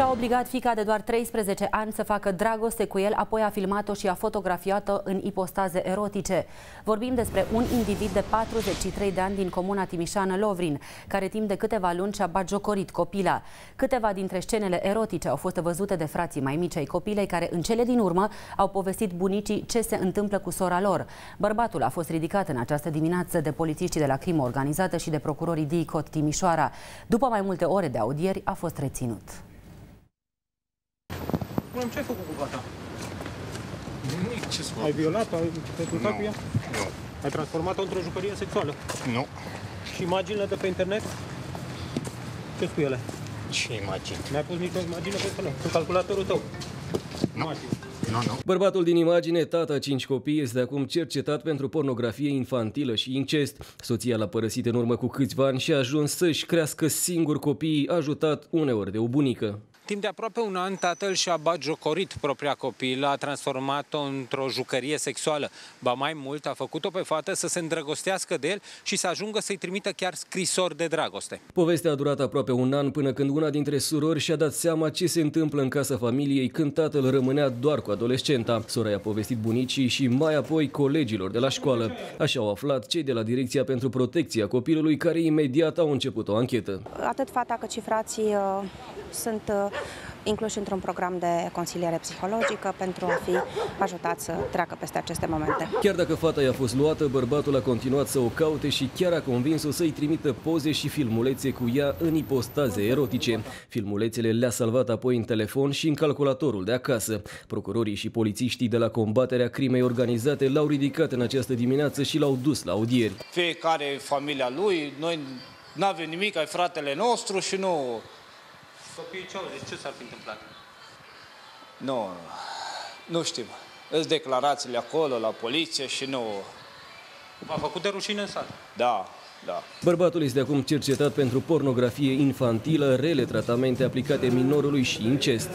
Și-a obligat fica de doar 13 ani să facă dragoste cu el, apoi a filmat-o și a fotografiat-o în ipostaze erotice. Vorbim despre un individ de 43 de ani din comuna Timișană-Lovrin, care timp de câteva luni și-a bagiocorit copila. Câteva dintre scenele erotice au fost văzute de frații mai mici ai copilei, care în cele din urmă au povestit bunicii ce se întâmplă cu sora lor. Bărbatul a fost ridicat în această dimineață de polițiștii de la crimă organizată și de procurorii DICOT Timișoara. După mai multe ore de audieri, a fost reținut. Spune-mi, ce ai făcut cu fata? Nimic, ce să fac? Ai violat-o? Ai te-ai culcat Nu. cu ea? Nu. Ai transformat-o într-o jucărie sexuală? Nu. Și imaginile de pe internet? ce cu ele? Ce imagini? Mi-ai pus nicio imagine pe internet? Cu calculatorul tău? Nu. Imagini. Nu, nu. Bărbatul din imagine, tata cinci copii, este acum cercetat pentru pornografie infantilă și incest. Soția l-a părăsit în urmă cu câțiva ani și a ajuns să-și crească singur copiii, ajutat uneori de o bunică. Timp de aproape un an, tatăl și-a bagiocorit propria copilă, a transformat-o într-o jucărie sexuală. Ba mai mult, a făcut-o pe fată să se îndrăgostească de el și să ajungă să-i trimită chiar scrisori de dragoste. Povestea a durat aproape un an până când una dintre surori și-a dat seama ce se întâmplă în casa familiei când tatăl rămânea doar cu adolescenta. Sora i-a povestit bunicii și mai apoi colegilor de la școală. Așa au aflat cei de la Direcția pentru Protecția Copilului care imediat au început o anchetă. Atât fata cât și frații uh, sunt uh, incluși într-un program de consiliere psihologică pentru a fi ajutați să treacă peste aceste momente. Chiar dacă fata i-a fost luată, bărbatul a continuat să o caute și chiar a convins-o să-i trimită poze și filmulețe cu ea în ipostaze erotice. Filmulețele le-a salvat apoi în telefon și în calculatorul de acasă. Procurorii și polițiștii de la combaterea crimei organizate l-au ridicat în această dimineață și l-au dus la audieri. fiecare familia lui, noi nu avem nimic, ai fratele nostru și nu... Copiii ce au zis? Ce s-ar fi întâmplat? Nu, nu știm. Îți declarațiile acolo, la poliție și nu... V-a făcut de rușine în sat. Da, da. Bărbatul este acum cercetat pentru pornografie infantilă, rele tratamente aplicate minorului și incest.